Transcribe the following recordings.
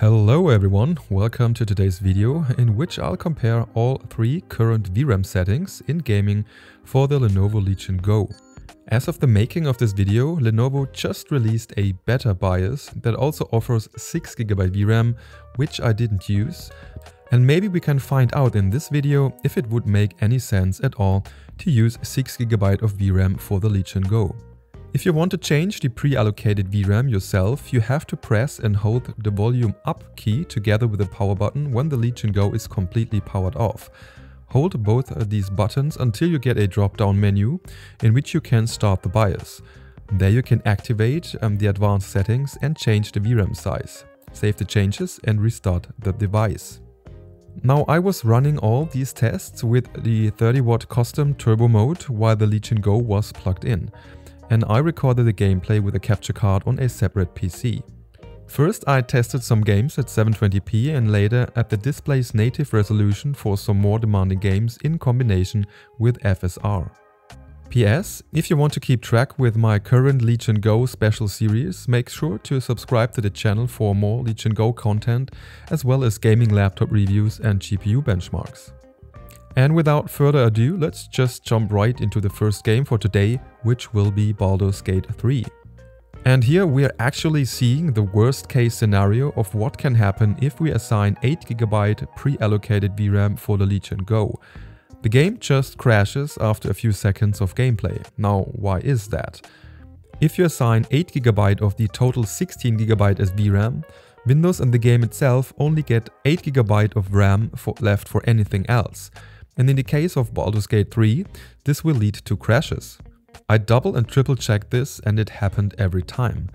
Hello everyone, welcome to today's video in which I'll compare all three current VRAM settings in gaming for the Lenovo Legion Go. As of the making of this video, Lenovo just released a beta BIOS that also offers 6GB VRAM, which I didn't use, and maybe we can find out in this video if it would make any sense at all to use 6GB of VRAM for the Legion Go. If you want to change the pre-allocated VRAM yourself, you have to press and hold the volume up key together with the power button when the Legion Go is completely powered off. Hold both of these buttons until you get a drop-down menu in which you can start the BIOS. There you can activate um, the advanced settings and change the VRAM size. Save the changes and restart the device. Now I was running all these tests with the 30 watt custom turbo mode while the Legion Go was plugged in and I recorded the gameplay with a capture card on a separate PC. First I tested some games at 720p and later at the display's native resolution for some more demanding games in combination with FSR. PS, if you want to keep track with my current Legion Go special series, make sure to subscribe to the channel for more Legion Go content as well as gaming laptop reviews and GPU benchmarks. And without further ado, let's just jump right into the first game for today, which will be Baldur's Gate 3. And here we are actually seeing the worst case scenario of what can happen if we assign 8GB pre-allocated VRAM for the Legion Go. The game just crashes after a few seconds of gameplay. Now, why is that? If you assign 8GB of the total 16GB as VRAM, Windows and the game itself only get 8GB of RAM for left for anything else and in the case of Baldur's Gate 3, this will lead to crashes. I double and triple checked this and it happened every time,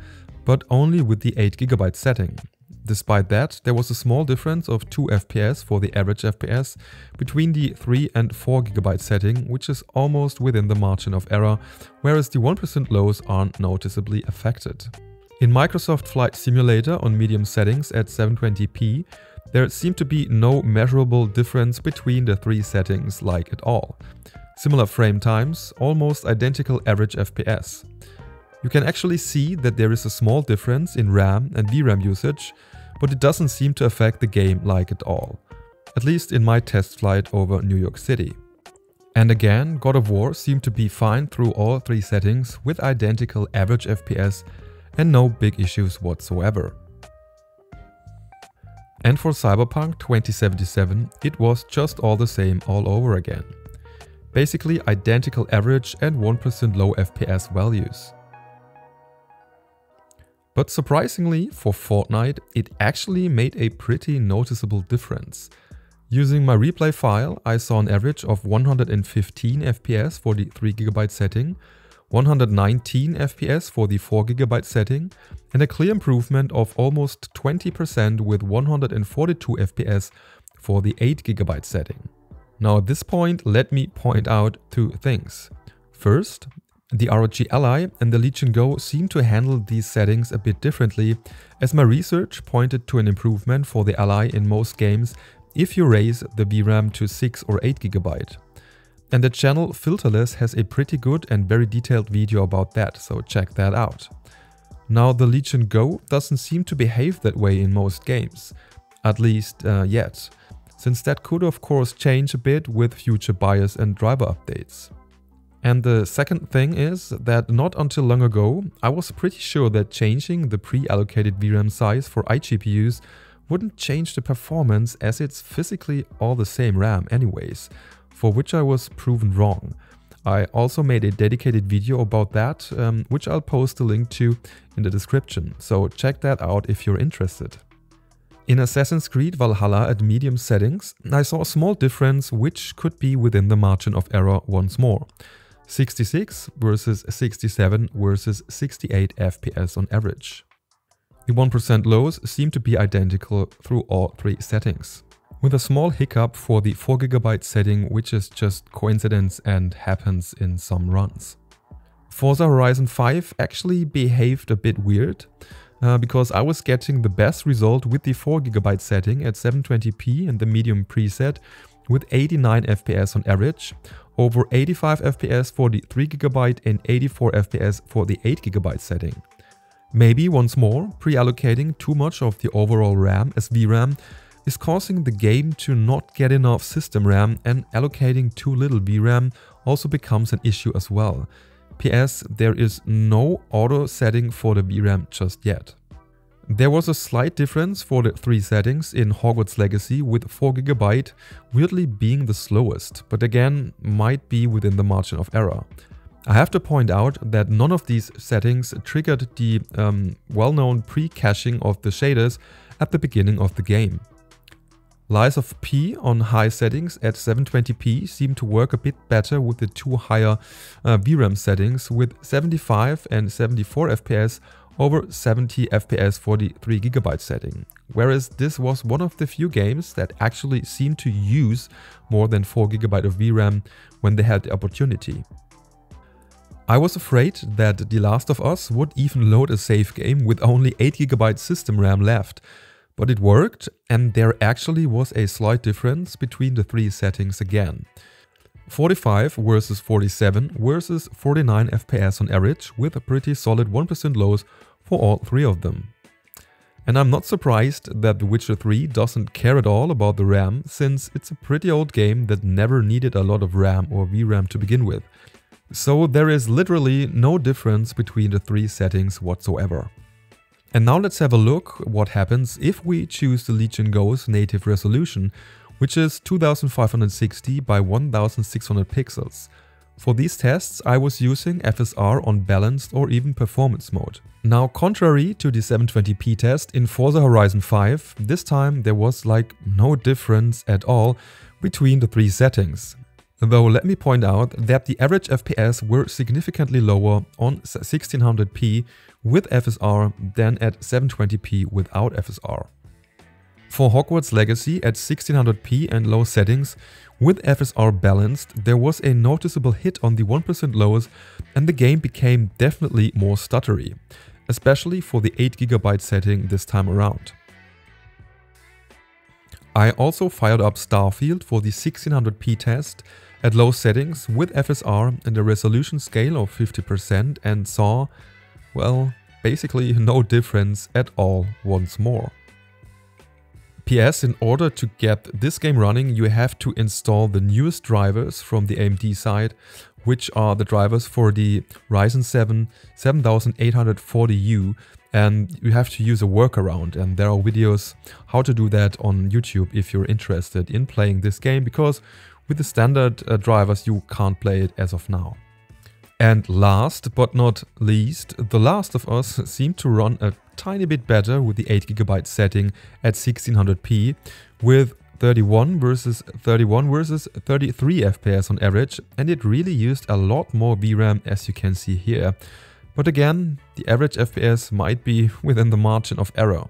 but only with the 8GB setting. Despite that, there was a small difference of 2 FPS for the average FPS between the 3 and 4GB setting, which is almost within the margin of error, whereas the 1% lows aren't noticeably affected. In Microsoft Flight Simulator on medium settings at 720p, there seemed to be no measurable difference between the three settings like at all. Similar frame times, almost identical average FPS. You can actually see that there is a small difference in RAM and VRAM usage, but it doesn't seem to affect the game like at all. At least in my test flight over New York City. And again, God of War seemed to be fine through all three settings with identical average FPS and no big issues whatsoever. And for Cyberpunk 2077, it was just all the same all over again. Basically identical average and 1% low FPS values. But surprisingly, for Fortnite, it actually made a pretty noticeable difference. Using my replay file, I saw an average of 115 FPS for the 3GB setting 119 FPS for the 4GB setting and a clear improvement of almost 20% with 142 FPS for the 8GB setting. Now at this point let me point out two things. First, the ROG Ally and the Legion Go seem to handle these settings a bit differently as my research pointed to an improvement for the Ally in most games if you raise the VRAM to 6 or 8GB. And the channel Filterless has a pretty good and very detailed video about that, so check that out. Now the Legion Go doesn't seem to behave that way in most games, at least uh, yet, since that could of course change a bit with future BIOS and driver updates. And the second thing is that not until long ago, I was pretty sure that changing the pre-allocated VRAM size for iGPUs wouldn't change the performance as it's physically all the same RAM anyways, for which I was proven wrong. I also made a dedicated video about that, um, which I'll post a link to in the description, so check that out if you're interested. In Assassin's Creed Valhalla at medium settings, I saw a small difference which could be within the margin of error once more. 66 versus 67 versus 68 FPS on average. The 1% lows seem to be identical through all three settings with a small hiccup for the 4GB setting which is just coincidence and happens in some runs. Forza Horizon 5 actually behaved a bit weird, uh, because I was getting the best result with the 4GB setting at 720p and the medium preset with 89 FPS on average, over 85 FPS for the 3GB and 84 FPS for the 8GB setting. Maybe once more, pre-allocating too much of the overall RAM as VRAM is causing the game to not get enough system RAM and allocating too little VRAM also becomes an issue as well. PS, there is no auto setting for the VRAM just yet. There was a slight difference for the three settings in Hogwarts Legacy with 4GB weirdly being the slowest, but again might be within the margin of error. I have to point out that none of these settings triggered the um, well-known pre-caching of the shaders at the beginning of the game. Lies of P on high settings at 720p seem to work a bit better with the two higher uh, VRAM settings with 75 and 74 FPS over 70 FPS for the 3GB setting, whereas this was one of the few games that actually seemed to use more than 4GB of VRAM when they had the opportunity. I was afraid that The Last of Us would even load a save game with only 8GB system RAM left, but it worked and there actually was a slight difference between the three settings again. 45 versus 47 versus 49 FPS on average with a pretty solid 1% lows for all three of them. And I'm not surprised that The Witcher 3 doesn't care at all about the RAM since it's a pretty old game that never needed a lot of RAM or VRAM to begin with. So there is literally no difference between the three settings whatsoever. And now let's have a look what happens if we choose the Legion Go's native resolution, which is 2560 by 1600 pixels. For these tests I was using FSR on balanced or even performance mode. Now contrary to the 720p test in Forza Horizon 5, this time there was like no difference at all between the three settings. Though let me point out that the average FPS were significantly lower on 1600p with FSR than at 720p without FSR. For Hogwarts Legacy at 1600p and low settings, with FSR balanced, there was a noticeable hit on the 1% lows and the game became definitely more stuttery, especially for the 8GB setting this time around. I also fired up Starfield for the 1600p test at low settings with FSR and a resolution scale of 50% and saw, well, basically no difference at all once more. PS, in order to get this game running, you have to install the newest drivers from the AMD side, which are the drivers for the Ryzen 7 7840U and you have to use a workaround and there are videos how to do that on YouTube if you're interested in playing this game because with the standard uh, drivers you can't play it as of now. And last but not least, The Last of Us seemed to run a tiny bit better with the 8GB setting at 1600p with 31 versus 31 versus 33 FPS on average and it really used a lot more VRAM as you can see here. But again, the average FPS might be within the margin of error.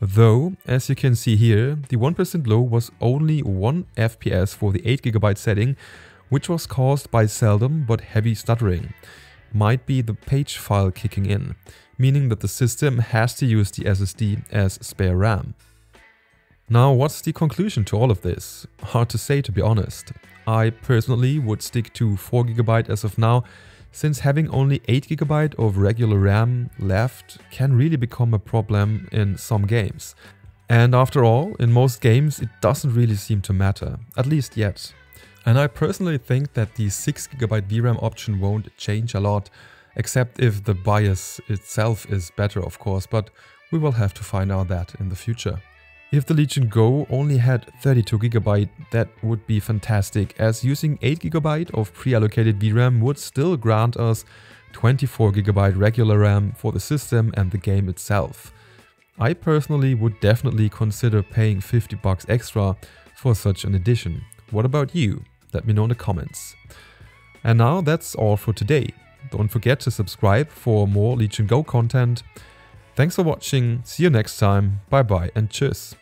Though, as you can see here, the 1% low was only 1 FPS for the 8GB setting, which was caused by seldom but heavy stuttering. Might be the page file kicking in, meaning that the system has to use the SSD as spare RAM. Now, what's the conclusion to all of this? Hard to say to be honest. I personally would stick to 4GB as of now, since having only 8GB of regular RAM left can really become a problem in some games. And after all, in most games it doesn't really seem to matter, at least yet. And I personally think that the 6GB VRAM option won't change a lot, except if the BIOS itself is better of course, but we will have to find out that in the future. If the Legion Go only had 32GB, that would be fantastic, as using 8GB of pre-allocated VRAM would still grant us 24GB regular RAM for the system and the game itself. I personally would definitely consider paying 50 bucks extra for such an edition. What about you? Let me know in the comments. And now that's all for today. Don't forget to subscribe for more Legion Go content Thanks for watching, see you next time, bye bye and tschüss.